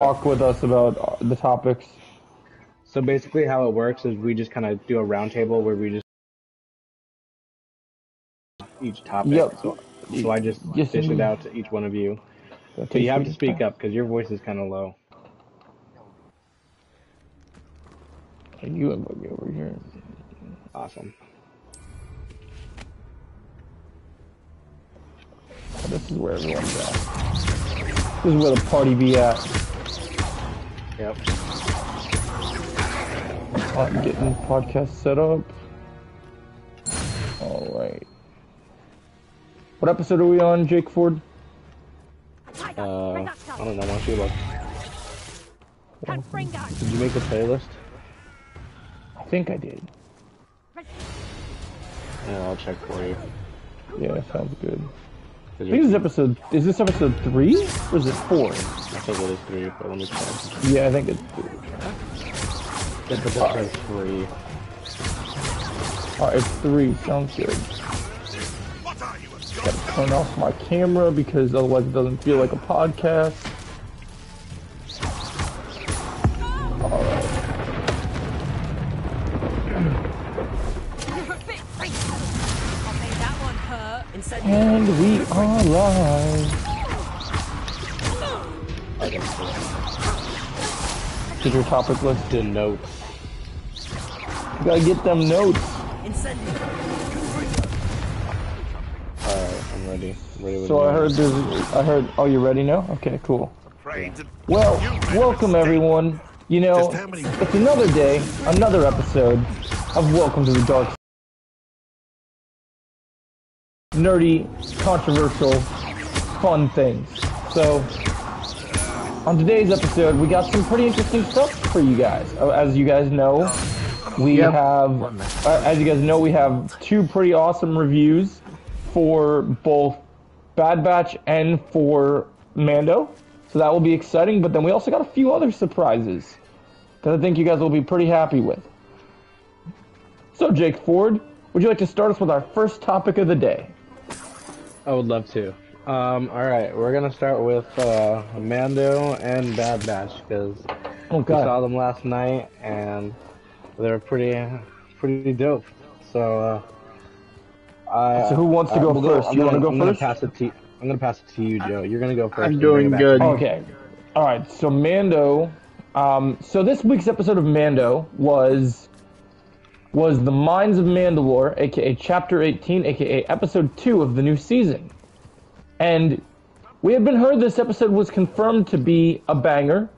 talk with us about uh, the topics. So basically, how it works is we just kind of do a roundtable where we just each topic. Yep. So, so I just Yes, dish it out to each one of you. That So you have to speak up because your voice is kind of low. And you and Buggy over here. Awesome. This is where everyone's at. This is where the party be at. Yep. I'm getting podcast set up. All right. What episode are we on, Jake Ford? Uh, I don't know. Why don't you look? Confringo. Did you make a playlist? I think I did. Yeah, I'll check for you. Yeah, sounds good. I think this is episode. Is this episode three or is it four? I think it is three, but let me check. Yeah, I think it's three. Yep, it says three. Alright, it's three. Sounds good. Gotta turn off my camera because otherwise it doesn't feel like a podcast. Alright. I'll make that one hurt and send you And we are live. Did your topic list? The notes. You gotta get them notes. and. Alright, I'm ready. I'm ready with So I heard notes. there's. I heard. Oh, you ready now? Okay, cool. Well, welcome everyone. You know, it's another day, another episode of Welcome to the Dark. Nerdy, controversial, fun things. So, on today's episode, we got some pretty interesting stuff for you guys. Uh, As you guys know, we Yep. have, uh, as you guys know, we have two pretty awesome reviews for both Bad Batch and for Mando. So that will be exciting, but then we also got a few other surprises that I think you guys will be pretty happy with. So, Jake Ford, would you like to start us with our first topic of the day? I would love to. Um, alright, we're gonna start with uh, Mando and Bad Batch because Oh, we saw them last night and they were pretty, pretty dope. So, uh, I, So who wants to uh, go we'll first? I'm You wanna gonna- go I'm gonna? Pass it to, I'm gonna pass it to you, Joe. You're gonna go first. I'm doing good. to. Okay. All right. So Mando. Um, so this week's episode of Mando was was the Mines of Mandalore, aka Chapter 18, aka Episode 2 of the new season. And we had been heard this episode was confirmed to be a banger,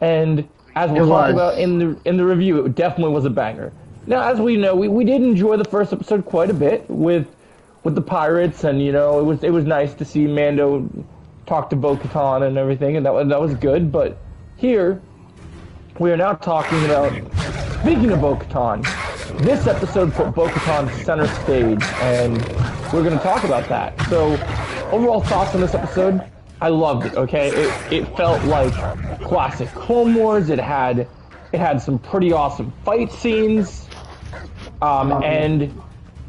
and as we'll It talk about in the in the review, it definitely was a banger. Now, as we know, we, we did enjoy the first episode quite a bit with with the pirates, and you know, it was it was nice to see Mando talk to Bo-Katan and everything, and that was that was good. But here, we are now talking about speaking of Bo-Katan. This episode put Bo-Katan center stage, and we're going to talk about that. So, overall thoughts on this episode? I loved it. Okay, it, it felt like classic Clone Wars. It had it had some pretty awesome fight scenes, um, and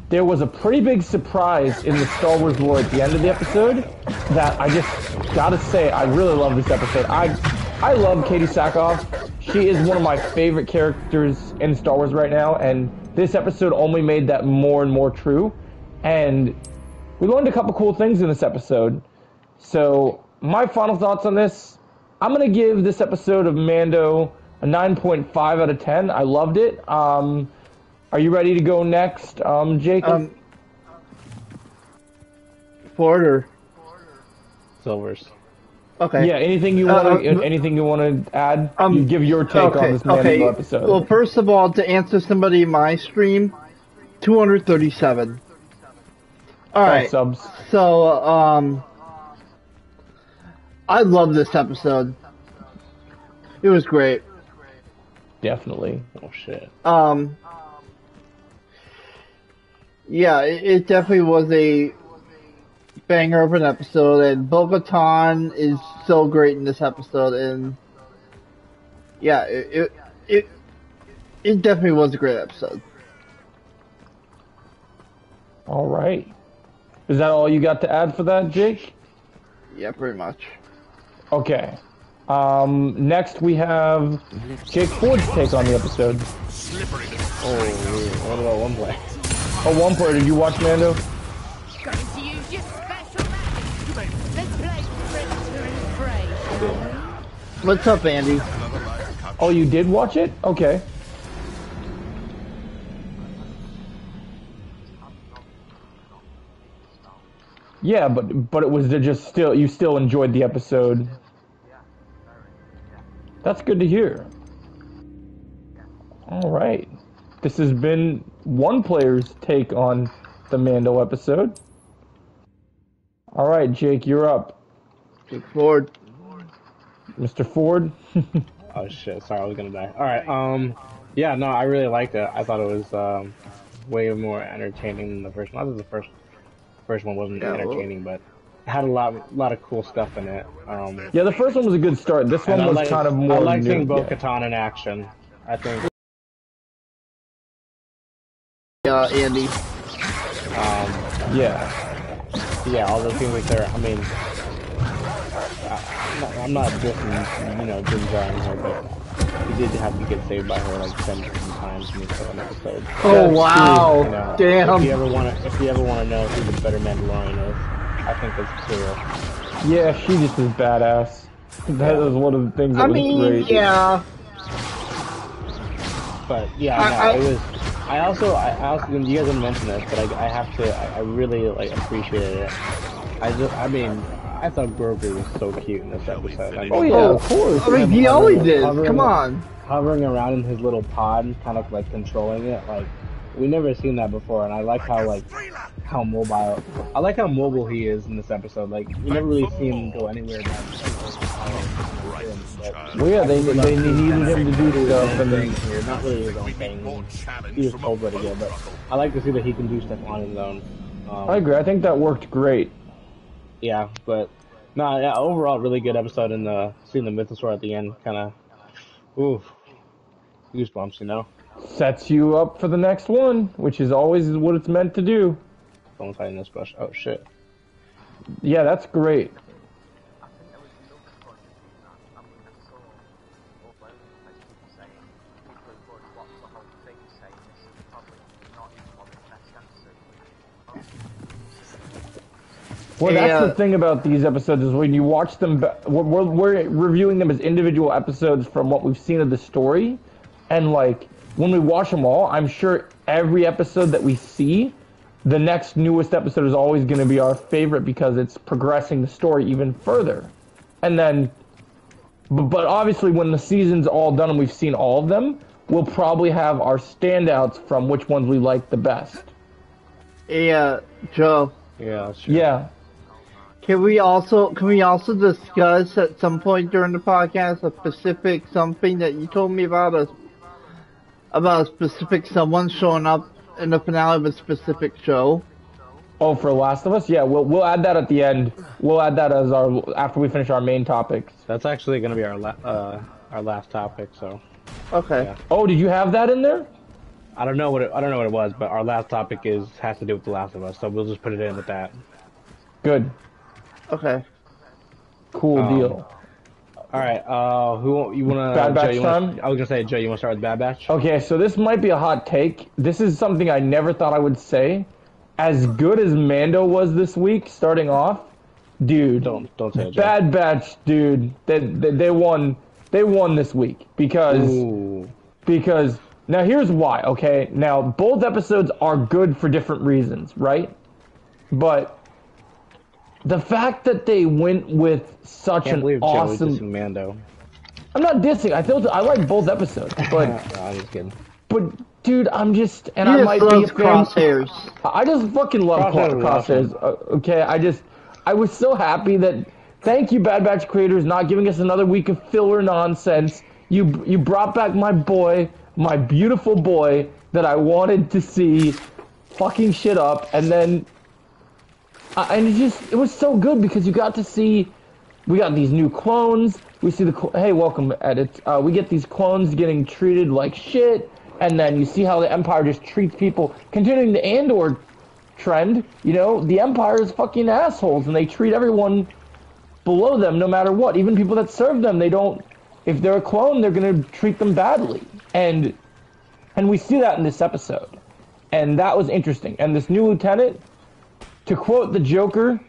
there was a pretty big surprise in the Star Wars lore at the end of the episode that I just gotta say I really love this episode. I I love Katee Sackhoff. She is one of my favorite characters in Star Wars right now, and this episode only made that more and more true. And we learned a couple cool things in this episode. So my final thoughts on this, I'm gonna give this episode of Mando a 9.5 out of 10. I loved it. Um, are you ready to go next, um, Jacob? Um, Ford or Silvers. okay. yeah. Anything you Uh, want to? um, anything you want to add? um, you give your take okay, on this Mando okay. episode. Well, first of all, to answer somebody in my stream, 237. All right. subs. So, um, I love this episode. It was great. Definitely. Oh shit. Um, yeah, it, it definitely was a banger of an episode, and Bo-Katan is so great in this episode, and yeah, it it it, it definitely was a great episode. All right. Is that all you got to add for that, Jake? Yeah, pretty much. Okay. Um, next we have Jake Ford's take on the episode. Oh, what about one play? Oh, one player. Did you watch Mando? Going to use your special magic. Let's play Predator and Prey. What's up, Andy? Oh, you did watch it? Okay. Yeah, but but it was just still you still enjoyed the episode. Yeah. That's good to hear. All right. This has been one player's take on the Mando episode. All right, Jake, you're up. Look forward. Mr. Ford. Oh shit! Sorry, I was gonna die. All right. Um. Yeah. No, I really liked it. I thought it was um, way more entertaining than the first one. Not that the first first one wasn't Yeah, well- entertaining, but it had a lot lot of cool stuff in it. Um. yeah, the first one was a good start. This one was like, kind of more I like new. seeing Bo yeah. Katan in action. I think. Uh, Andy. Um. Yeah. Yeah, all the things like there. I mean, I- I'm not, I'm not dissing, you know, Din Djarin here, but he did have to get saved by her like ten different times in the second episode. Oh That's wow! You know, Damn. If you ever want to, if you ever want to know who the better Mandalorian is, I think it's Kira. Yeah, she just is badass. That was one of the things that I was mean, great. yeah. But yeah, I- no, I- it was. I also, I I also, you guys didn't mention this, but I, I have to, I, I really like appreciated it. I just, I mean, I thought Grogu was so cute in this episode. I Oh yeah, Oh, of course. I mean, he always is. Come on. hovering around in his little pod, kind of like controlling it. Like we never seen that before, and I like how like how mobile. I like how mobile he is in this episode. Like you never really see him go anywhere. But Well, yeah, they they needed him to do stuff, and then here, not really his own thing. He was told what to do, but I like to see that he can do stuff on his own. Um, I agree. I think that worked great. yeah, but no, yeah, overall, really good episode. And the seeing the mythosaur at the end, kind of, ooh, goosebumps, you know. Sets you up for the next one, which is always what it's meant to do. Someone's hiding this bush. Oh shit. Yeah, that's great. Well, that's Yeah. the thing about these episodes is when you watch them, we're, we're, we're reviewing them as individual episodes from what we've seen of the story, and like when we watch them all, I'm sure every episode that we see, the next newest episode is always going to be our favorite because it's progressing the story even further, and then, but, but obviously when the season's all done and we've seen all of them, we'll probably have our standouts from which ones we like the best. Hey, uh, Joe. Yeah. That's true. Yeah. Can we also can we also discuss at some point during the podcast a specific something that you told me about a about a specific someone showing up in the finale of a specific show? Oh, for Last of Us, yeah, we'll we'll add that at the end. We'll add that as our after we finish our main topics. That's actually gonna be our la- uh, our last topic. So Okay. Yeah. Oh, did you have that in there? I don't know what it, I don't know what it was, but our last topic is has to do with The Last of Us. So we'll just put it in with that. Good, Okay. cool Um, deal. All right. Uh, who you wanna? Bad Joe, Batch you wanna, time? I was gonna say Joe. You wanna start with Bad Batch? Okay, so this might be a hot take. This is something I never thought I would say. As good as Mando was this week, starting off, dude, Don't don't say it. Joe. Bad Batch, dude, they, they they won. They won this week because Ooh. because now here's why okay now both episodes are good for different reasons right but the fact that they went with such Can't an believe Joe was awesome dissing Mando. i'm not dissing i thought i like both episodes but No, I'm just kidding. but dude i'm just and He i just might be a loves fan crosshairs. I just fucking love Crosshairs Crosshairs. crosshairs. Uh, okay, I just, I was so happy that. Thank you, Bad Batch creators, not giving us another week of filler nonsense. You, you brought back my boy, my beautiful boy that I wanted to see, fucking shit up, and then, uh, and it just, it was so good because you got to see, we got these new clones. We see the, hey, welcome, edit. Uh, we get these clones getting treated like shit, and then you see how the Empire just treats people, continuing the Andor trend. You know, the Empire is fucking assholes, and they treat everyone below them no matter what. Even people that serve them, they don't. If they're a clone, they're gonna treat them badly, and and we see that in this episode, and that was interesting. And this new lieutenant, to quote the Joker,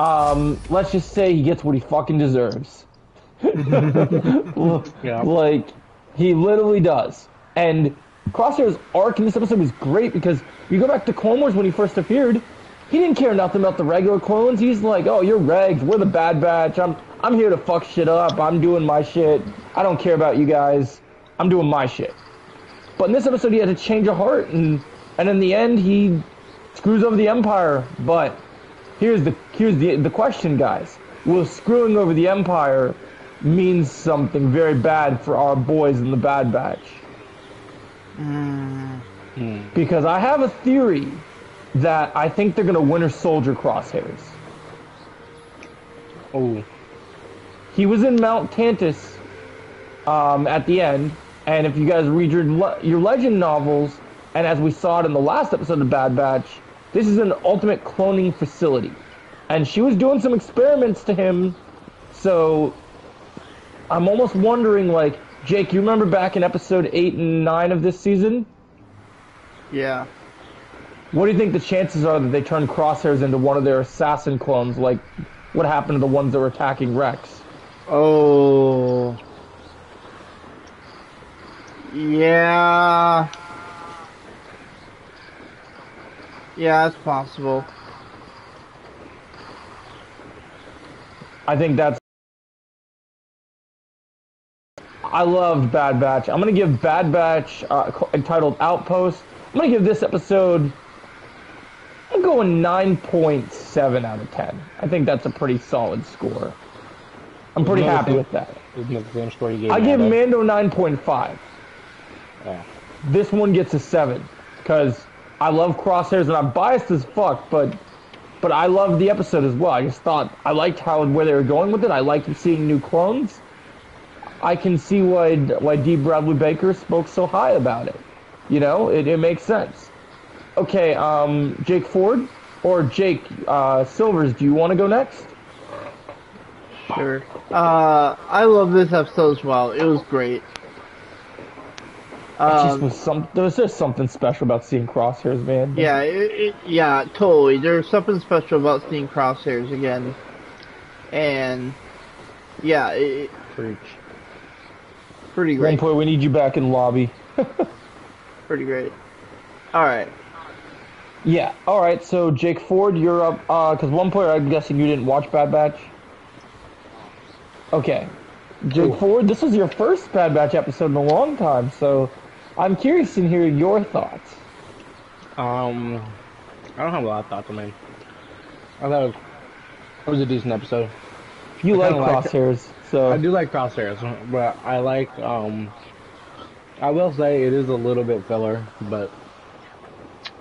um, let's just say he gets what he fucking deserves. Yeah. Like, he literally does. And Crosshair's arc in this episode was great because you go back to Clone Wars when he first appeared, he didn't care nothing about the regular clones. He's like, oh, you're regs, we're the bad batch. I'm I'm here to fuck shit up. I'm doing my shit. I don't care about you guys. I'm doing my shit. But in this episode, he had to change of heart, and and in the end, he screws over the Empire. But here's the here's the the question, guys: Will screwing over the Empire mean something very bad for our boys in the Bad Batch? Mm. Because I have a theory that I think they're gonna Winter Soldier crosshairs. Oh, He was in Mount Tantiss um, at the end, and if you guys read your your Legend novels, and as we saw it in the last episode of Bad Batch, this is an ultimate cloning facility, and she was doing some experiments to him. So I'm almost wondering, like Jake, you remember back in episode eight and nine of this season? Yeah. What do you think the chances are that they turn Crosshairs into one of their assassin clones, like what happened to the ones that were attacking Rex? Oh. Yeah. Yeah, it's possible. I think that's. I loved Bad Batch. I'm gonna give Bad Batch uh, entitled Outpost. I'm gonna give this episode. I'm going 9.7 out of 10. I think that's a pretty solid score. I'm pretty Another happy thing- with that. isn't the same score you gave? I give Mando? Mando 9.5. Yeah. This one gets a seven because I love Crosshairs and I'm biased as fuck, but but I loved the episode as well. I just thought I liked how and where they were going with it. I liked seeing new clones. I can see why why D. Bradley Baker spoke so high about it. You know, it, it makes sense. Okay, um, Jake Ford or Jake uh, Silvers, do you want to go next? Sure. Uh, I love this episode as well. It was great. Um, was some. There was just something special about seeing Crosshairs, man. yeah, it, it, yeah, totally. There's something special about seeing crosshairs again, and yeah, it, Preach. pretty great. point, we need you back in lobby. Pretty great. All right. Yeah. All right. So Jake Ford, you're up. Uh, because one player, I'm guessing you didn't watch Bad Batch. Okay. Jake Cool. Ford, this was your first Bad Batch episode in a long time, so I'm curious to hear your thoughts. Um, I don't have a lot of thoughts on it. I thought it was, a decent episode. You I like kinda like crosshairs, so I do like crosshairs, but I like um. I will say it is a little bit filler, but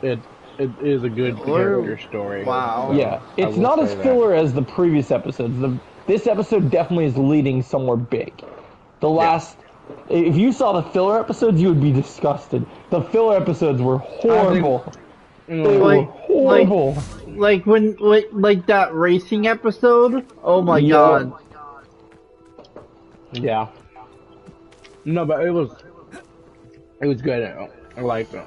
it it is a good Filler? character story. Wow. so yeah, it's not say as that. filler as the previous episodes. The this episode definitely is leading somewhere big. The last, if you saw the filler episodes, you would be disgusted. The filler episodes were horrible. They Mm, were Like- horrible. Like when, like, like that racing episode. Oh my Yeah. god. Yeah. No, but it was it was good. I liked it.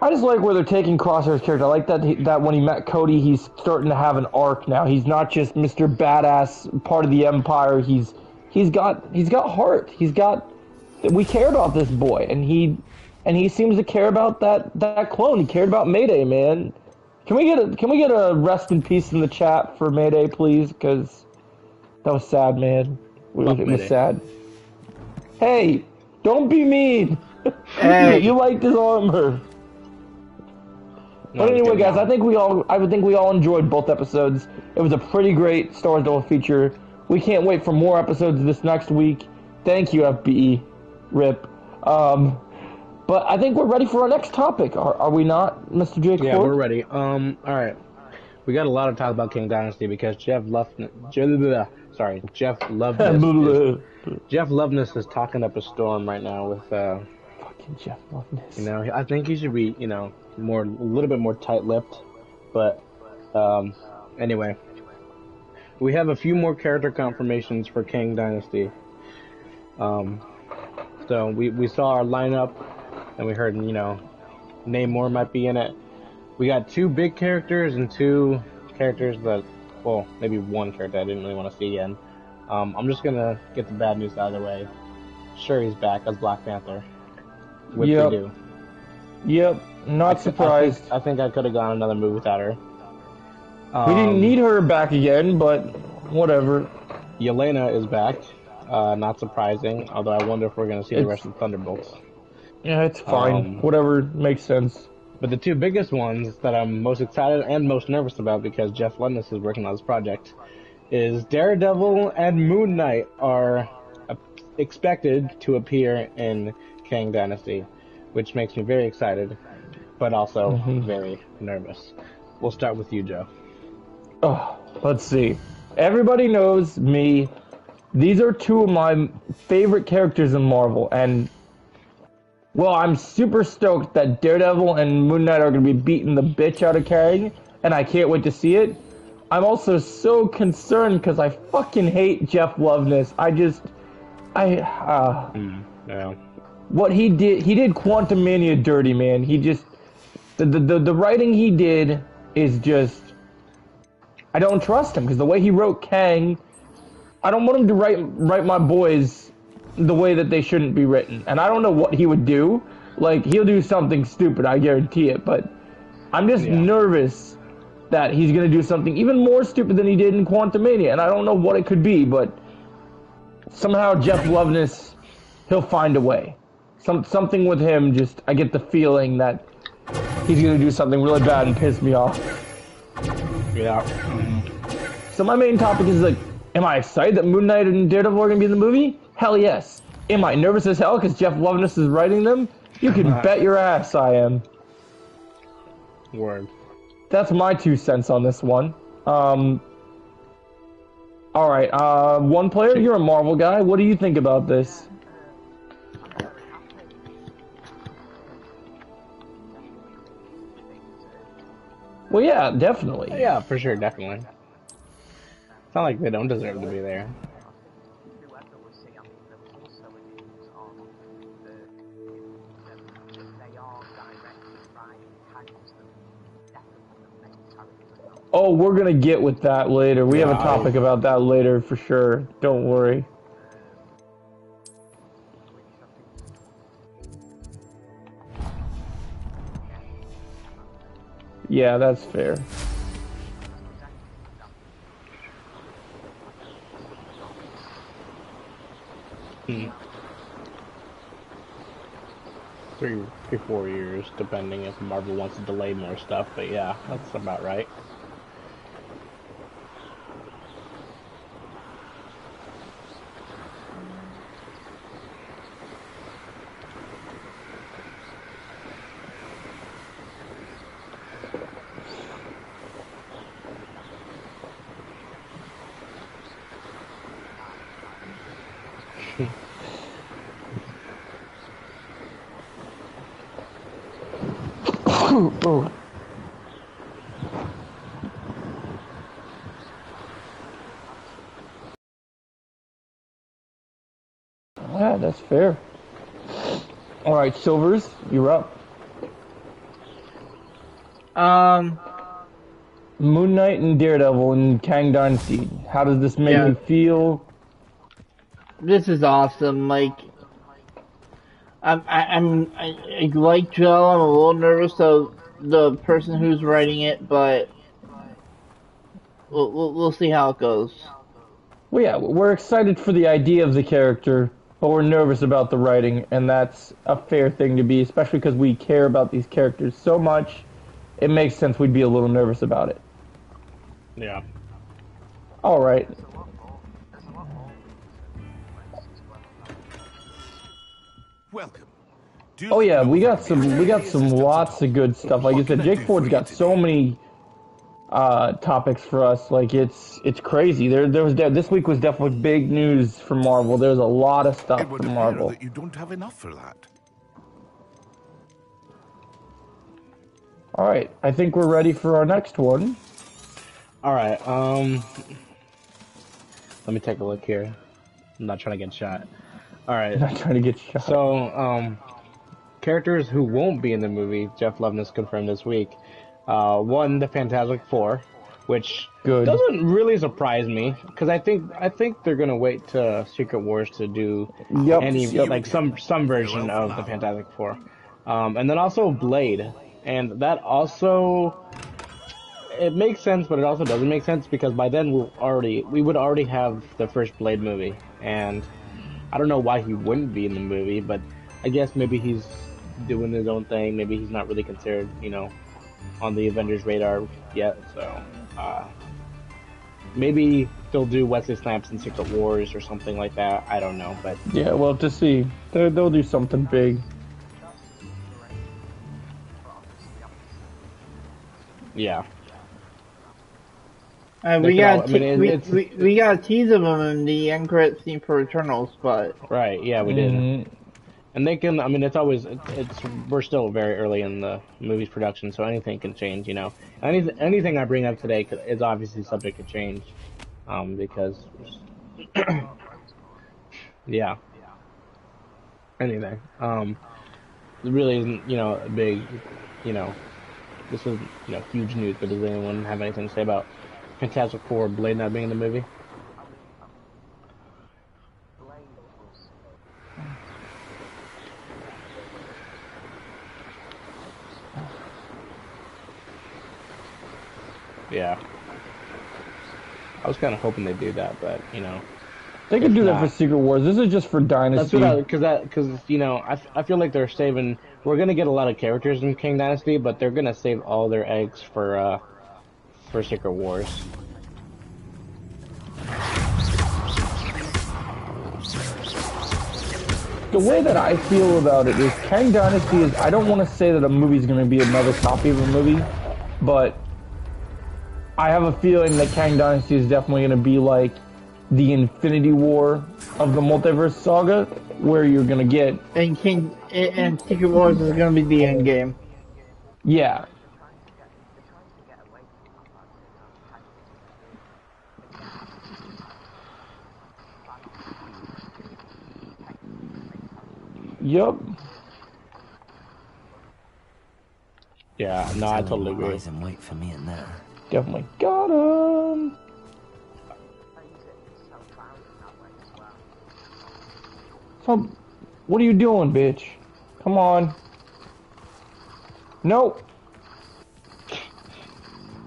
I just like where they're taking Crosshair's character. I like that he, that when he met Cody, he's starting to have an arc now. He's not just Mr. Badass, part of the Empire. He's he's got he's got heart. He's got we care about this boy, and he and he seems to care about that that clone. He cared about Mayday, man. Can we get a can we get a rest in peace in the chat for Mayday, please? Because that was sad, man. It was, Fuck it was sad. Hey, don't be mean. Hey. you liked his armor. No, But anyway, guys, I think we all I would think we all enjoyed both episodes. It was a pretty great Star Wars double feature. We can't wait for more episodes this next week. Thank you, FBE. Rip. Um, but I think we're ready for our next topic. Are, are we not, Mr. Jake Yeah, Ford? we're ready. Um, all right. We got a lot of talk about Kang Dynasty because Jeff Loveness, sorry, Jeff Loveness, is, Jeff Loveness is talking up a storm right now with, uh, Fucking Jeff Loveness. you know, I think he should be, you know, more, a little bit more tight-lipped, but, um, anyway, we have a few more character confirmations for Kang Dynasty. Um, so we, we saw our lineup, and we heard, you know, Namor might be in it. We got two big characters and two characters that, well, maybe one character I didn't really want to see again. Um, I'm just gonna get the bad news out of the way. Shuri's back as Black Panther. Which Yep. do. Yep, not surprised. I think I, think I could have gone another move without her. We didn't Um, need her back again, but whatever. Yelena is back. Uh, not surprising, although I wonder if we're going to see the rest of the Thunderbolts. Yeah, it's fine. Um, whatever makes sense. But the two biggest ones that I'm most excited and most nervous about because Jeff Loveness is working on this project is Daredevil and Moon Knight are expected to appear in Kang Dynasty, which makes me very excited, but also Mhm. very nervous. We'll start with you, Joe. Oh, let's see. Everybody knows me. These are two of my favorite characters in Marvel, and well, I'm super stoked that Daredevil and Moon Knight are going to be beating the bitch out of Kang, and I can't wait to see it. I'm also so concerned because I fucking hate Jeff Loveness. I just, I, uh, Yeah. what he did he did Quantumania dirty man he just the the, the, the writing he did is just i don't trust him because the way he wrote kang i don't want him to write write my boys the way that they shouldn't be written and i don't know what he would do like he'll do something stupid i guarantee it but i'm just Yeah. nervous that he's going to do something even more stupid than he did in Quantumania and i don't know what it could be but somehow jeff loveness he'll find a way some something with him just I get the feeling that he's gonna do something really bad and piss me off. Yeah. So my main topic is like, am I excited that Moon Knight and Daredevil are gonna be in the movie? Hell yes. Am I nervous as hell because Jeff Loveness is writing them? You can bet your ass I am. Word. That's my two cents on this one. Um. All right, uh, one player. You're a Marvel guy. What do you think about this? Well, yeah, definitely. Yeah, for sure, definitely. It's not like they don't deserve to be there. whoever was saying them also opinions on the if they are directed by Kang's them definitely the main character not Oh, we're gonna get with that later. We have a topic about that later for sure. Don't worry. Yeah, that's fair. Three, three, four years, depending if Marvel wants to delay more stuff. But yeah, that's about right. oh. Yeah, that's fair. All right, Silvers, you're up. Um, Moon Knight and Daredevil and Kang Dynasty. How does this make Yeah. you feel? this is awesome. Like, I'm, I, I'm, I, I like Joe. I'm a little nervous of the person who's writing it, but we'll, we'll, we'll see how it goes. Well, yeah, we're excited for the idea of the character, but we're nervous about the writing, and that's a fair thing to be, especially because we care about these characters so much. It makes sense we'd be a little nervous about it. Yeah. All right. Welcome. Oh yeah, we got some we got some lots of good stuff. Like I said, Jake Ford's got so many uh, topics for us. Like it's it's crazy. There there was de- this week was definitely big news for Marvel. There's a lot of stuff It would from Marvel. that you don't have enough for that. All right, I think we're ready for our next one. All right. Um, let me take a look here. I'm not trying to get shot. All right. I'm Not trying to get shot. So, um, characters who won't be in the movie, Jeff Loveness confirmed this week. Uh, one, the Fantastic Four, which Good. doesn't really surprise me because I think I think they're gonna wait to Secret Wars to do Yep. any Yep. like some some version of the Fantastic Four, um, and then also Blade, and that also it makes sense, but it also doesn't make sense because by then we'll already we would already have the first Blade movie, and I don't know why he wouldn't be in the movie, but I guess maybe he's doing his own thing. Maybe he's not really considered, you know, on the Avengers radar yet. So uh, maybe they'll do Wesley Snipes in Secret Wars or something like that. I don't know, but Yeah, well, to see. They're, they'll do something big. yeah, And They we got all- I mean, we, we, we got a tease of him in the end credit scene for Eternals, but right. Yeah, we did. And they can. I mean, it's always. It's, it's. We're still very early in the movie's production, so anything can change. You know, anything. Anything I bring up today is obviously subject to change, um, because. yeah. Anything. Um, it really isn't. You know, a big. You know, this is you know huge news. But does anyone have anything to say about Fantastic Four Blade not being in the movie? Yeah. I was kind of hoping they'd do that, but you know. They could do that for Secret Wars. This is just for Dynasty. what I, cause that, cause, you know, I, I feel like they're saving, we're gonna get a lot of characters in Kang Dynasty, but they're gonna save all their eggs for, uh, for Secret Wars. the way that I feel about it is Kang Dynasty is I don't want to say that a movie is going to be another copy of a movie, but I have a feeling that Kang Dynasty is definitely going to be like the Infinity War of the multiverse saga, where you're going to get and Kang and, and Secret Wars is gonna be the end game. yeah, they're trying to get away from that. Like, yep, Yeah, no, I totally agree. And wait for me and there. Definitely got him. so proud in that way as well. So, what are you doing, bitch? Come on. Nope.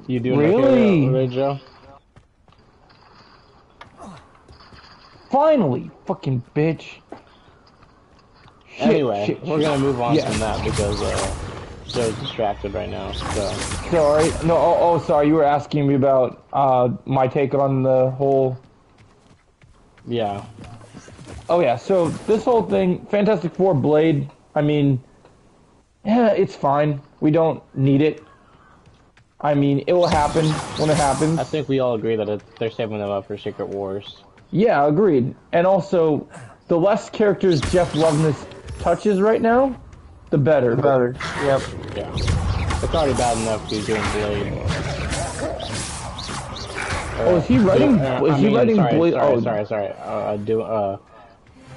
You doing Really? okay, Joe? Finally, fucking bitch. Shit, Anyway, shit, we're shit. gonna move on Yeah. from that because, uh, Joe's distracted right now, so. Sorry. No. Oh, oh, sorry. You were asking me about uh, my take on the whole. Yeah. Oh yeah. So this whole thing, Fantastic Four, Blade. I mean, yeah, it's fine. We don't need it. I mean, it will happen when it happens. I think we all agree that it, they're saving them up for Secret Wars. Yeah, agreed. And also, the less characters Jeff Loveness touches right now, the better. The Better. Yep. Yeah. It's already bad enough he's doing Blade. Oh, is he writing? Uh, is I he mean, writing sorry, Blade? Sorry, oh, sorry, sorry. Uh, I do, uh,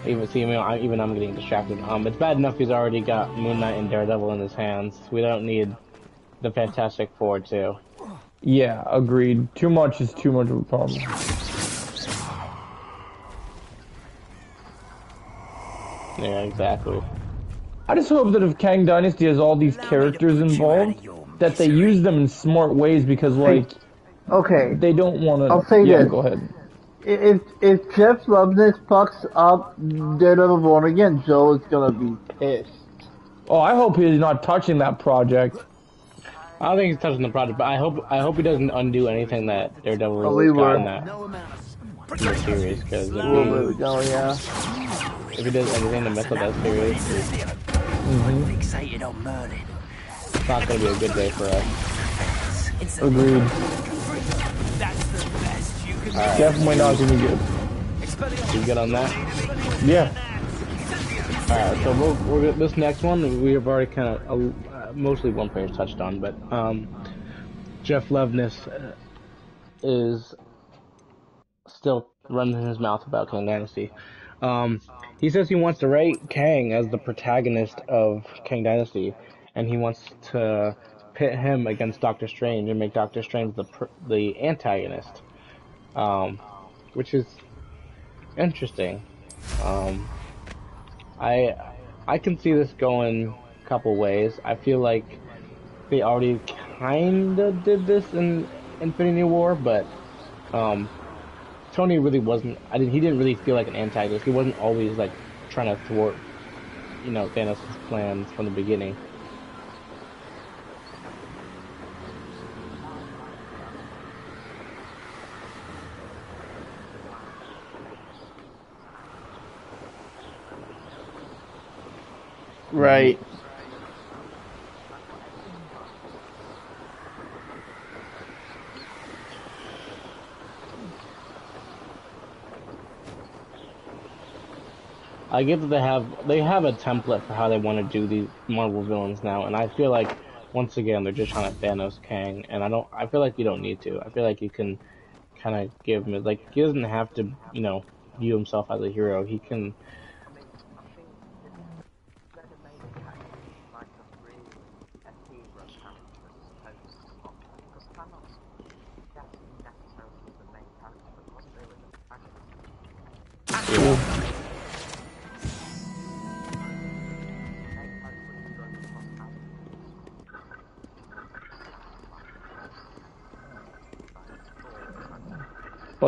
even see me, I, even I'm getting distracted. Um, it's bad enough he's already got Moon Knight and Daredevil in his hands. We don't need the Fantastic Four too. Yeah, agreed. Too much is too much of a problem. Yeah, exactly. I just hope that if Kang Dynasty has all these characters involved, that they use them in smart ways because, like, Okay. they don't want to. I'll say yeah, this. go ahead. If if Jeff Loveness fucks up Daredevil Born Again, Joe is gonna be pissed. Oh, I hope he's not touching that project. I don't think he's touching the project, but I hope I hope he doesn't undo anything that Daredevil Oh, we got were. in that in the series. Because if, Oh, there we he- yeah. if he does anything to mess up that series, Fixated on Merlin. it's not gonna be a good day for us. It's a Agreed. that's the best you can Definitely not gonna be good. You good on that? Yeah. Alright, so we'll, we're gonna- this next one we have already kind of uh, mostly one page touched on, but um, Jeff Loveness uh, is still running his mouth about Kang Dynasty. Um, he says he wants to write Kang as the protagonist of Kang Dynasty, and he wants to pit him against Doctor Strange and make Doctor Strange the the antagonist, um, which is interesting. Um, I I can see this going a couple ways. I feel like they already kind of did this in Infinity War, but um, Tony really wasn't. I didn't. He didn't really feel like an antagonist. He wasn't always like trying to thwart, you know, Thanos' plans from the beginning. Right. I get that they have they have a template for how they want to do these Marvel villains now, and I feel like once again they're just trying to Thanos Kang, and I don't. I feel like you don't need to. I feel like you can kind of give him like he doesn't have to you know view himself as a hero. He can.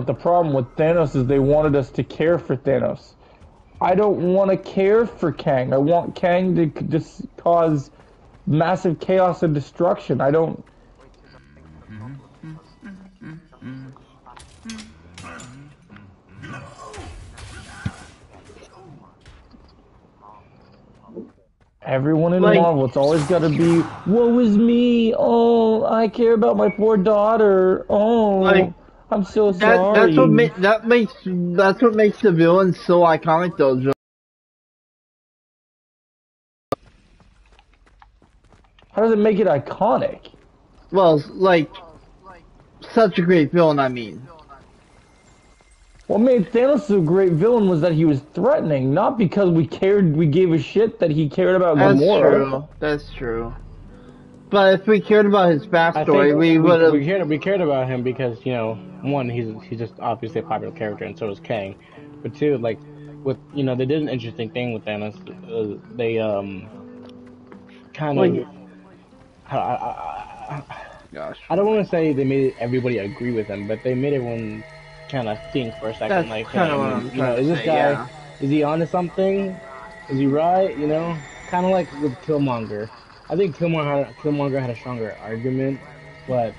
But the problem with Thanos is they wanted us to care for Thanos. I don't want to care for Kang. I want Kang to just cause massive chaos and destruction. I don't. Everyone in Like- Marvel, it's always got to be, woe is me. Oh, I care about my poor daughter. Oh, Like, I'm so That sorry. that's what ma- that makes that's what makes the villain so iconic though. How does it make it iconic? Well, like such a great villain. I mean, What made Thanos a great villain was that he was threatening, not because we cared, we gave a shit that he cared about that's Gamora. true. That's true. But if we cared about his backstory, think we would have. we cared we cared about him because you know one he's he's just obviously a popular character and so is Kang, but two like with you know they did an interesting thing with Thanos. Uh, they um kind of. Like- I, I, I, Gosh. I don't want to say they made everybody agree with him, but they made everyone kind of think for a second, That's like, kinda what I'm you know, is this say, guy, yeah. is he onto something? Is he right? You know, kind of like with Killmonger. I think Killmonger had, Killmonger had a stronger argument, but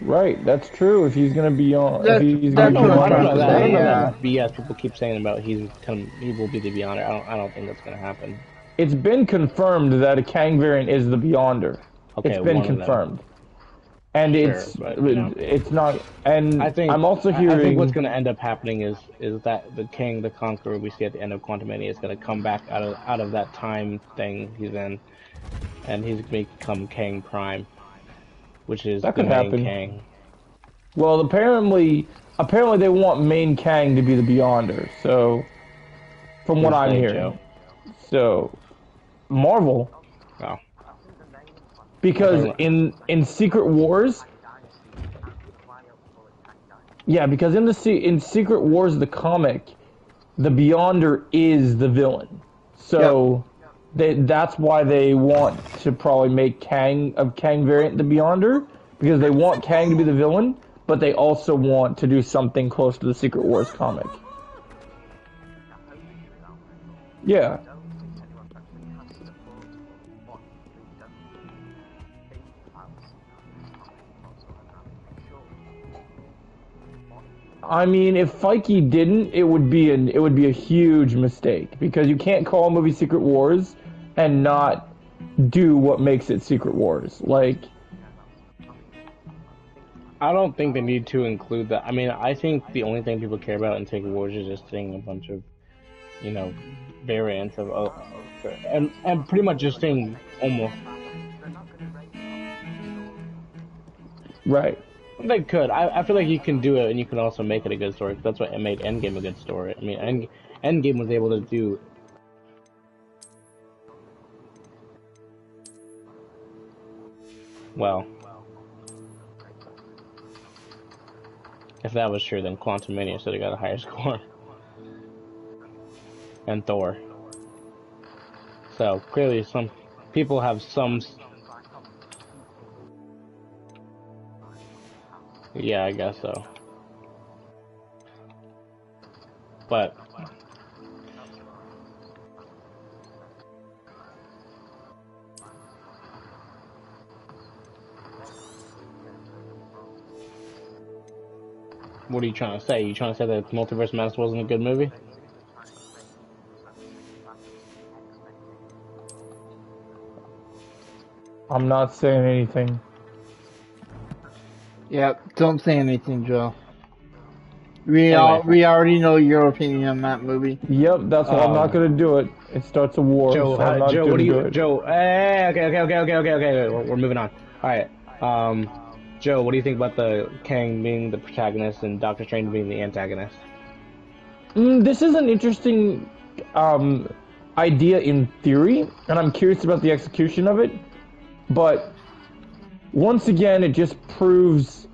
Right, that's true. If he's gonna be on, That- if he's that's gonna be what I don't know trying that. I don't know yeah. that BS people keep saying about he's kind of, he will be the Beyonder. I don't I don't think that's gonna happen. it's been confirmed that a Kang variant is the Beyonder. Okay, it's been one of them. confirmed, and Sure, it's but, you know. it's not. And I think I'm also hearing. I think what's going to end up happening is is that the Kang, the Conqueror we see at the end of Quantumania is going to come back out of out of that time thing he's in, and he's going to become Kang Prime, which is That could main happen. Kang. Well, apparently, apparently they want main Kang to be the Beyonder. So, from what I'm hearing, Joe? so Marvel, because in in Secret Wars, yeah, because in the in Secret Wars the comic, the Beyonder is the villain. So. They, that's why they want to probably make Kang of Kang variant the Beyonder because they want Kang to be the villain, but they also want to do something close to the Secret Wars comic. Yeah, I mean, if Feige didn't, it would be an it would be a huge mistake because you can't call a movie Secret Wars and not do what makes it Secret Wars. Like, I don't think they need to include that. I mean, I think the only thing people care about in Secret Wars is just seeing a bunch of, you know, variants of, uh, and and pretty much just seeing almost Right. They could. I, I feel like you can do it, and you can also make it a good story. that's what made Endgame a good story. I mean, End, Endgame was able to do. Well, if that was true, then Quantumania should have got a higher score. And Thor. So clearly, some people have some. Yeah, I guess so. But what are you trying to say? You trying to say that Multiverse Madness wasn't a good movie? I'm not saying anything. Yeah, don't say anything, Joe. We Anyway. all, we already know your opinion on that movie. Yep, that's why I'm not Um, gonna do it. It starts a war. Joe, so I'm uh, Joe, what do do you, it. Joe? eh, okay, okay, okay, okay, okay, okay. We're, we're moving on. All right, um, Joe, what do you think about the Kang being the protagonist and Doctor Strange being the antagonist? Mm, this is an interesting um, idea in theory, and I'm curious about the execution of it. But once again, it just proves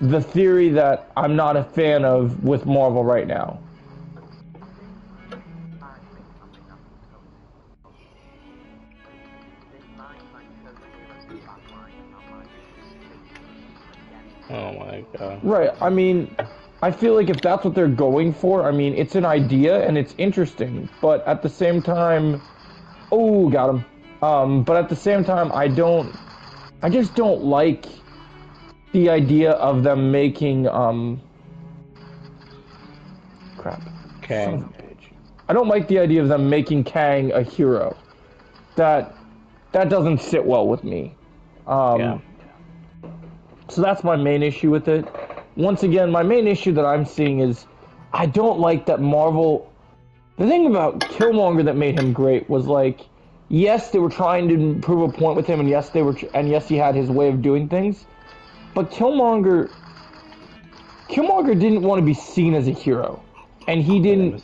the theory that I'm not a fan of with Marvel right now. Oh my god. Right. I mean, I feel like if that's what they're going for, I mean, it's an idea and it's interesting, but at the same time, oh, got him. Um, but at the same time, I don't, I just don't like the idea of them making, um, crap. Okay. Son of a bitch. I don't like the idea of them making Kang a hero. That, that doesn't sit well with me. Um, Yeah. so that's my main issue with it. Once again, my main issue that I'm seeing is I don't like that Marvel. The thing about Killmonger that made him great was like, yes, they were trying to prove a point with him, and yes, they were, and yes, he had his way of doing things. But Killmonger, Killmonger didn't want to be seen as a hero, and he didn't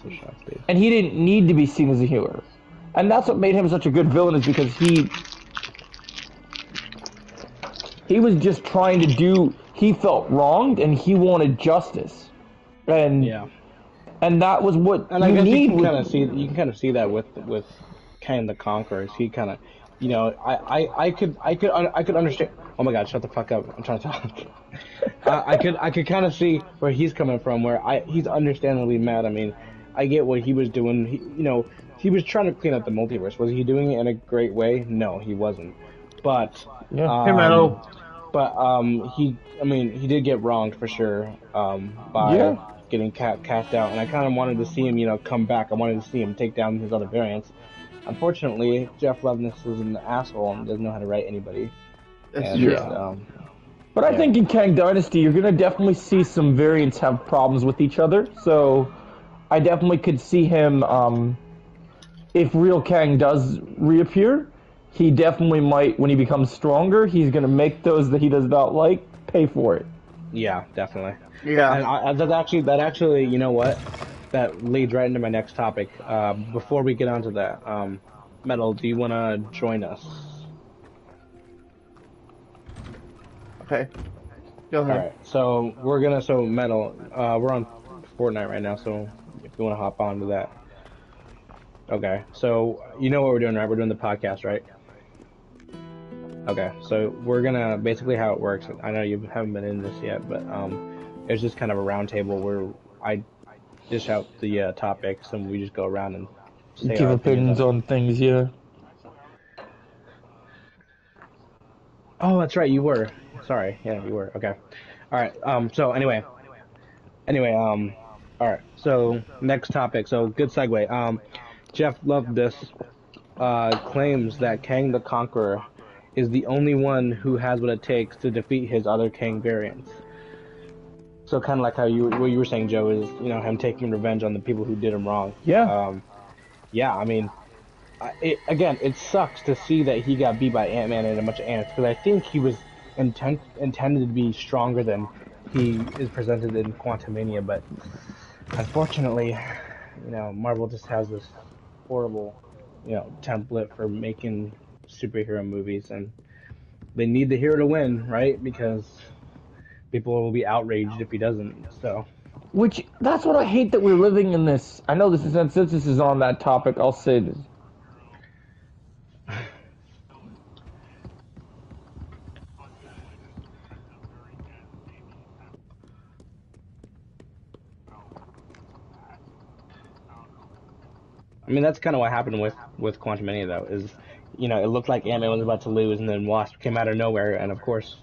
and he didn't need to be seen as a hero. And that's what made him such a good villain is because he he was just trying to do he felt wronged and he wanted justice. And Yeah. and that was what And I you guess you need can kind of see you can kind of see that with with Kang the Conqueror. He kind of, you know, I, I, I could I could I could understand. Oh my God! Shut the fuck up! I'm trying to talk. uh, I could I could kind of see where he's coming from. Where I he's understandably mad. I mean, I get what he was doing. He, you know, he was trying to clean up the multiverse. Was he doing it in a great way? No, he wasn't. But Yeah. um, Hey, Meadow. but um, he, I mean, he did get wronged for sure um, by Yeah. getting ca- cast out, and I kind of wanted to see him, you know, come back. I wanted to see him take down his other variants. Unfortunately, Jeff Loveness is an asshole and doesn't know how to write anybody. That's And, true. Um, But I think in Kang Dynasty, you're gonna definitely see some variants have problems with each other. So I definitely could see him. Um, if real Kang does reappear, he definitely might. When he becomes stronger, he's gonna make those that he does not like pay for it. yeah, definitely. Yeah. And I, I, that actually, that actually, you know what? That leads right into my next topic. Uh, before we get onto that, um, Metal, do you want to join us? Okay. Go ahead. right, so we're gonna so metal. Uh, we're on Fortnite right now, so if you want to hop on to that. Okay, so you know what we're doing, right? We're doing the podcast, right? Okay, so we're gonna basically how it works. I know you haven't been in this yet, but um, it's just kind of a roundtable where I dish out the uh, topics and we just go around and Give opinions on. on things, yeah. Oh, that's right. You were. Sorry. Yeah, you were. Okay. All right. Um. So anyway. Anyway. Um. All right. So next topic. So good segue. Um. Jeff Loveness. Uh, claims that Kang the Conqueror is the only one who has what it takes to defeat his other Kang variants. So kind of like how you what you were saying, Joe, is you know him taking revenge on the people who did him wrong. Yeah. Um. Yeah. I mean. I- It, again, it sucks to see that he got beat by Ant Man and a bunch of ants because I think he was intent intended to be stronger than he is presented in Quantumania, but unfortunately, you know, Marvel just has this horrible, you know, template for making superhero movies, and they need the hero to win, right? Because people will be outraged if he doesn't. So, Which that's what I hate that we're living in this. I know this is since this is on that topic. I'll say this. I mean, that's kind of what happened with with Quantumania, though. Is you know, it looked like Ant Man was about to lose, and then Wasp came out of nowhere, and of course,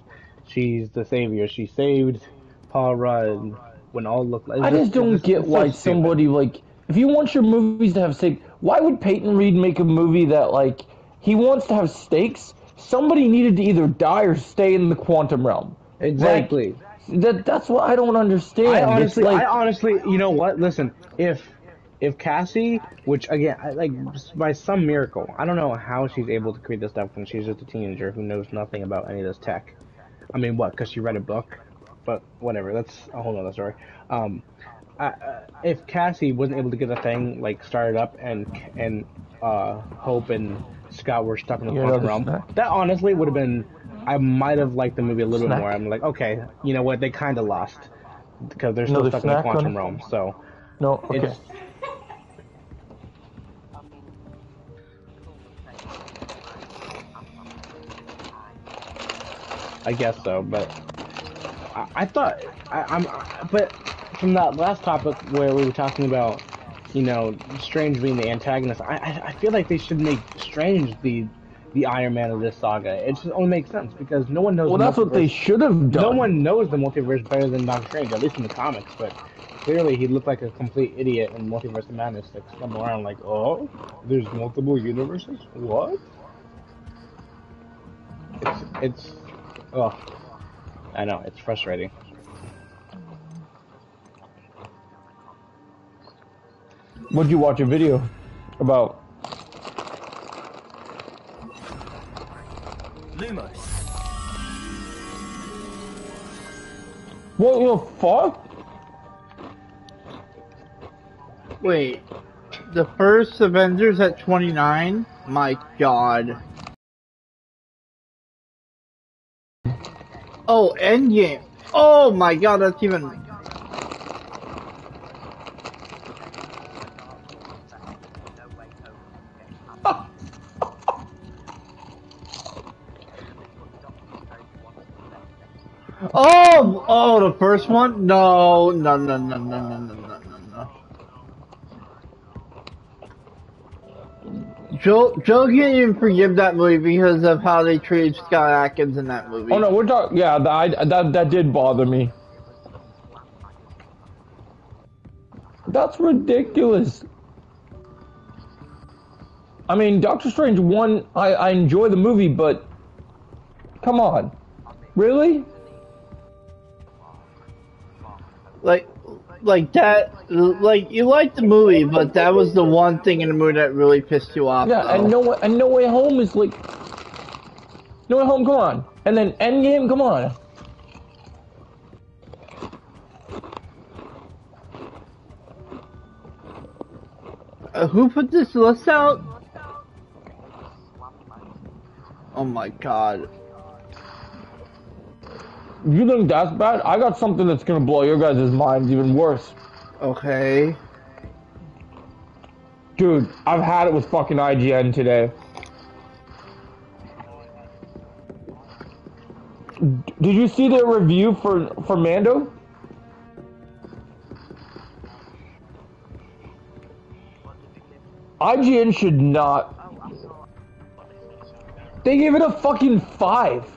she's the savior. She saved Paul Rudd when all looked like. I just don't get it's so why somebody like if you want your movies to have stakes, why would Peyton Reed make a movie that like he wants to have stakes? Somebody needed to either die or stay in the quantum realm. exactly. That that's what I don't understand. I honestly, like, I honestly, you know what? Listen, if if Cassie, which again, I, like by some miracle, I don't know how she's able to create this stuff when she's just a teenager who knows nothing about any of this tech. I mean, what? Because she read a book, but whatever. That's a whole other story. Um, I, uh, if Cassie wasn't able to get the thing like started up and and uh, Hope and Scott were stuck in the quantum realm, snack. that honestly would have been. I might have liked the movie a little bit more. I'm like, okay, you know what? They kind of lost because they're still Another stuck in the quantum realm. So no, okay. it's I guess so, but I, I thought I, I'm. But from that last topic where we were talking about, you know, Strange being the antagonist, I I, I feel like they should make Strange the the Iron Man of this saga. It just only makes sense because no one knows. well, the that's what they should have done. No one knows the multiverse better than Doctor Strange, at least in the comics. But clearly, he looked like a complete idiot in Multiverse of Madness, like stumbling around like, oh, there's multiple universes. What? It's it's, oh, I know it's frustrating. Would you watch a video about? Lumos. What the fuck? Wait, the first Avengers at 29? My god. Oh, Endgame. Oh my god, that's even... oh! Oh, the first one? No, no, no, no, no, no, no. Joe, Joe can't even forgive that movie because of how they treated Scott Adkins in that movie. Oh no, we're talking. Yeah, that, I, that that did bother me. That's ridiculous. I mean, Doctor Strange one. I I enjoy the movie, but come on, really? Like, like that, like you liked the movie, but that was the one thing in the movie that really pissed you off. Yeah, though. and no Way- and No Way Home is like No Way Home. Come on, and then Endgame. Come on. Uh, who put this list out? Oh my god. You think that's bad? I got something that's gonna blow your guys' minds even worse. Okay. Dude, I've had it with fucking IGN today. Did you see their review for for Mando? IGN should not. They gave it a fucking five.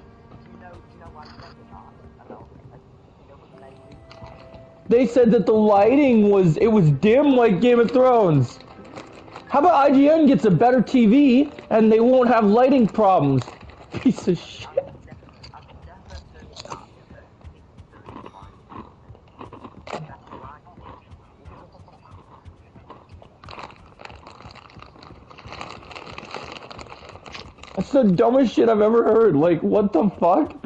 They said that the lighting was it was dim like Game of Thrones. How about IGN gets a better TV and they won't have lighting problems? Piece of shit. That's the dumbest shit I've ever heard. Like, what the fuck?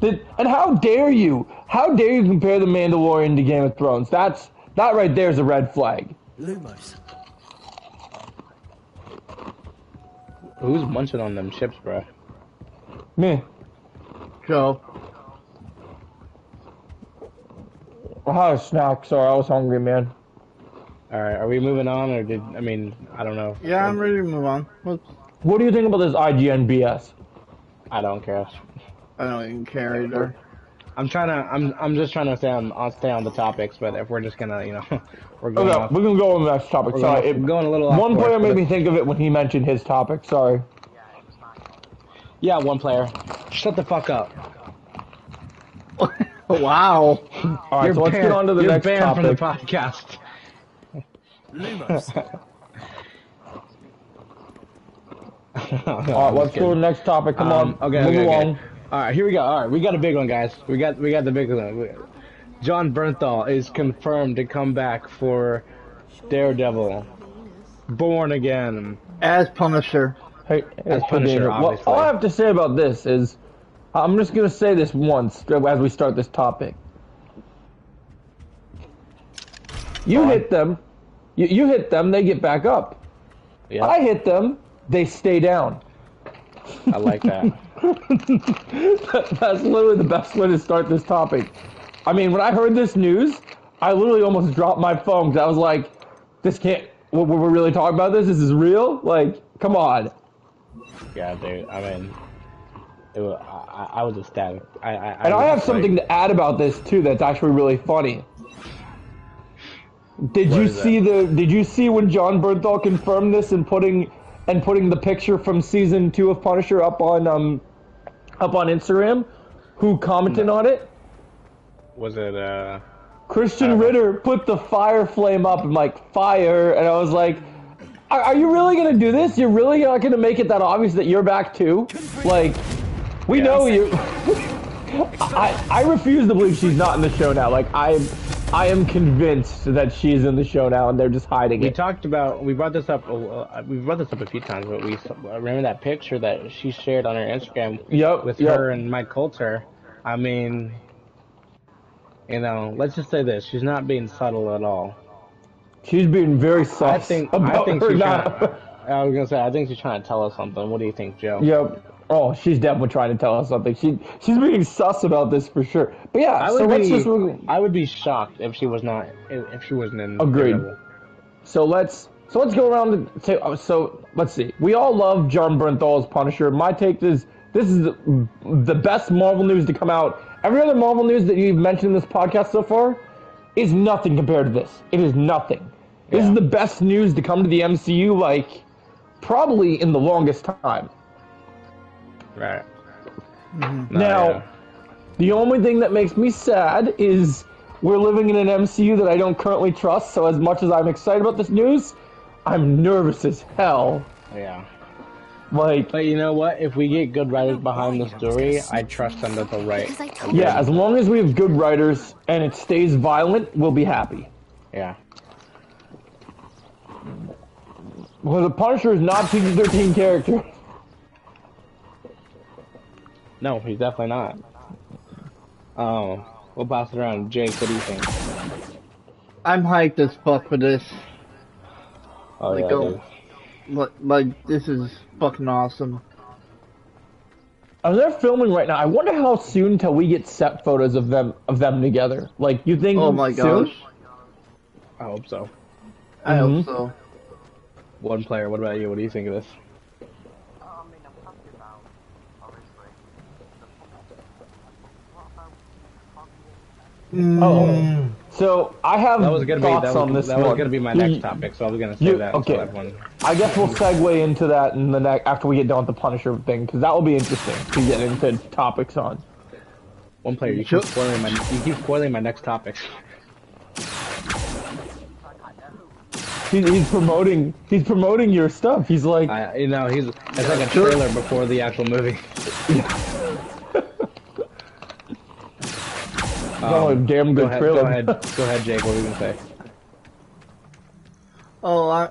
Did, and how dare you? How dare you compare the Mandalorian to Game of Thrones? That's that right there is a red flag. Lumos. Who's munching on them chips, bro? Me. Joe. I had a snack, sorry, I was hungry, man. All right, are we moving on, or did I mean I don't know. Yeah, I'm ready to move on. What's, What do you think about this IGN BS? I don't care. I don't even care either. I'm trying to. I'm. I'm just trying to stay on. I'll stay on the topics. But if we're just gonna, you know, we're going. Okay, off, we're gonna go on the next topic. Sorry, going, it- going a little. One course, player but made me think of it when he mentioned his topic. Sorry. Yeah, one player. Shut the fuck up. wow. All right, so let's get banned- on to the you're next banned from the podcast. Lumos. All right, let's go to the next topic. Come Um, on, okay, move okay, okay. Along. All right, here we go. All right, we got a big one, guys. We got we got the big one. We- Jon Bernthal is confirmed to come back for Daredevil, Born Again. As Punisher. Hey, As hey, Punisher, Daniel, well, obviously. all I have to say about this is, I'm just gonna say this once as we start this topic. You hit them, you, you hit them, they get back up. Yeah, I hit them, they stay down. I like that. That's literally the best way to start this topic. I mean, when I heard this news, I literally almost dropped my phone because I was like, "This can't. We're we're really talking about this. This is real. Like, come on." yeah, dude. I mean, it was, I, I was ecstatic. I, I, And I have just something like- to add about this too. That's actually really funny. Did you see the? Did you see when Jon Bernthal confirmed this and putting and putting the picture from season two of Punisher up on um up on Instagram? Who commented on it? Was it? uh Krysten. Ritter put the fire flame up and like fire, and I was like, "Are, are you really gonna do this? You're really not gonna make it that obvious that you're back too? Like, we know you." I I refuse to believe she's not in the show now. Like I I am convinced that she's in the show now, and they're just hiding We it. We talked about. We brought this up. Uh, we brought this up a few times, but we remember that picture that she shared on her Instagram Yep, with yep. her and Mike Colter. I mean, you know, let's just say this: she's not being subtle at all. She's being very I think. about I think her she's not. trying. I was gonna say. I think she's trying to tell us something. What do you think, Joe? Yep. Oh, she's definitely trying to tell us something. She she's being sus about this for sure. But yeah, I so would let's be. just I would be shocked if she was not. If, she wasn't in. Agreed. Daredevil. So let's so let's go around and say oh, so let's see. We all love Jon Bernthal's Punisher. My take is this is the, the best Marvel news to come out. Every other Marvel news that you've mentioned in this podcast so far is nothing compared to this. It is nothing. This Yeah. is the best news to come to the MCU like probably in the longest time. Right. Mm-hmm. Now, yeah. the only thing that makes me sad is we're living in an MCU that I don't currently trust. So as much as I'm excited about this news, I'm nervous as hell. Yeah. Like, But you know what? If we get good writers behind the story, I trust them that they'll write. Because I told yeah, as long as we have good writers and it stays violent, we'll be happy. Yeah. Well, the Punisher is not PG-13 character. No, he's definitely not. Um, we'll pass it around. Jake, what do you think? I'm hyped as fuck for this. Oh, Like, yeah, go. Like, like this is fucking awesome. And they're filming right now. I wonder how soon till we get set photos of them of them together. Like, you think? Oh my soon? gosh. I hope so. I Mhm. hope so. One player, what about you? What do you think of this? I mean, I'm happy about, obviously, the Oh. Mm. So I have That was gonna be thoughts that on was, this that was gonna be my next topic, so I was gonna say you- that okay. until everyone. I guess we'll segue into that in the next after we get done with the Punisher thing because that will be interesting to get into topics on. One player, you keep spoiling my you keep spoiling my next topic. He's, he's promoting he's promoting your stuff. He's like, I, you know, he's it's like a trailer before the actual movie. oh, a damn Um, Go good ahead, go ahead, go ahead, Jake. What were you gonna say? Oh, I,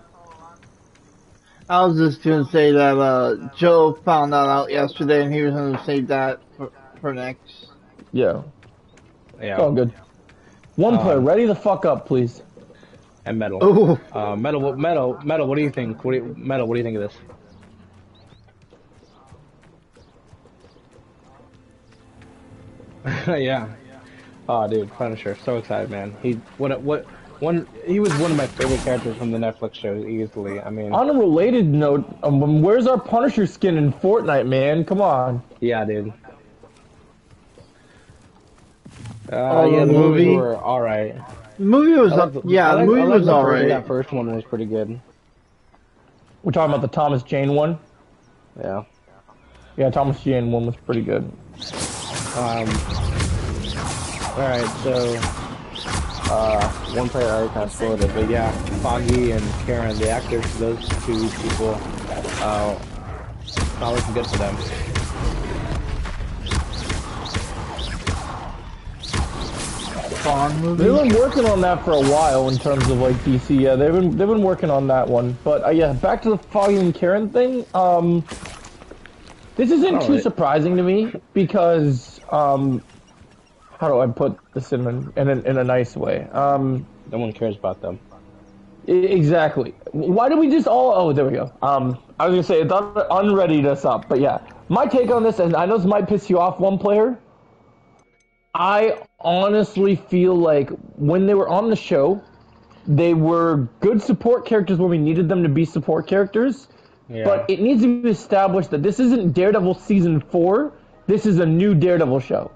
I was just gonna say that uh, Joe found that out yesterday, and he was gonna save that for, for next. Yeah, Yeah. it's all good. One player, Um, ready the fuck up, please. And metal. Oh, Uh, metal. what- Metal. Metal. What do you think? What do you, metal. What do you think of this? yeah. Oh, dude, Punisher. So excited, man. He what what one. He was one of my favorite characters from the Netflix show, easily. I mean, On a related note, um, where's our Punisher skin in Fortnite, man? Come on. yeah, dude. Uh, Oh, yeah, the the movies movie? were all right. the movie was up. yeah, I the movie I like was the first- alright. That first one was pretty good. We're talking about the Thomas Jane one. Yeah. Yeah, Thomas Jane one was pretty good. Um. All right, so uh, one player already kind of spoiled it, but yeah, Foggy and Karen, the actors, those two people, uh, not looking good for them. They've been working on that for a while in terms of like DC. Yeah, they've been they've been working on that one. But uh, yeah, back to the Foggy and Karen thing. Um, this isn't too Alright. surprising to me because um, how do I put this in a, in a, in a nice way? Um, No one cares about them. Exactly. Why do we just all? Oh, there we go. Um, I was gonna say it un- unreadied us up, but yeah, my take on this, and I know this might piss you off, one player. I honestly feel like when they were on the show, they were good support characters when we needed them to be support characters. Yeah. But it needs to be established that this isn't Daredevil season four. This is a new Daredevil show.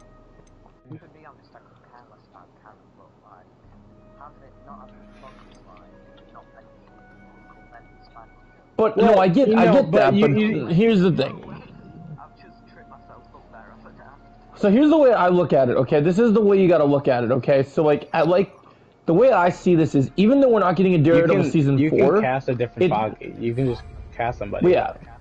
But Well, no, I get, you I get that. you- but you- here's the thing. I've just tripped myself up there up and down. So here's the way I look at it, okay? This is the way you gotta look at it, okay? So like, I like the way I see this is even though we're not getting a You Daredevil can, season you four, can cast a different it-. You can just cast somebody. yeah, I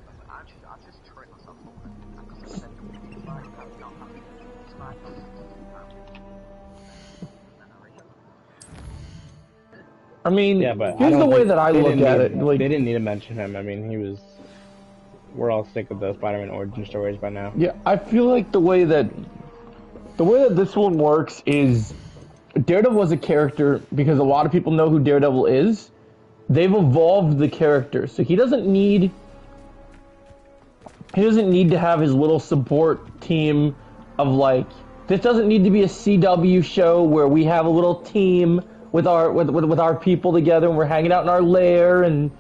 I mean, Yeah, but here's the way that I look at it. Like, they didn't need to mention him. I mean, he was. We're all sick of the Spider-Man origin stories by now. yeah, I feel like the way that the way that this one works is Daredevil is a character because a lot of people know who Daredevil is. They've evolved the character, so he doesn't need he doesn't need to have his little support team of like this doesn't need to be a CW show where we have a little team with our with with, with our people together and we're hanging out in our lair and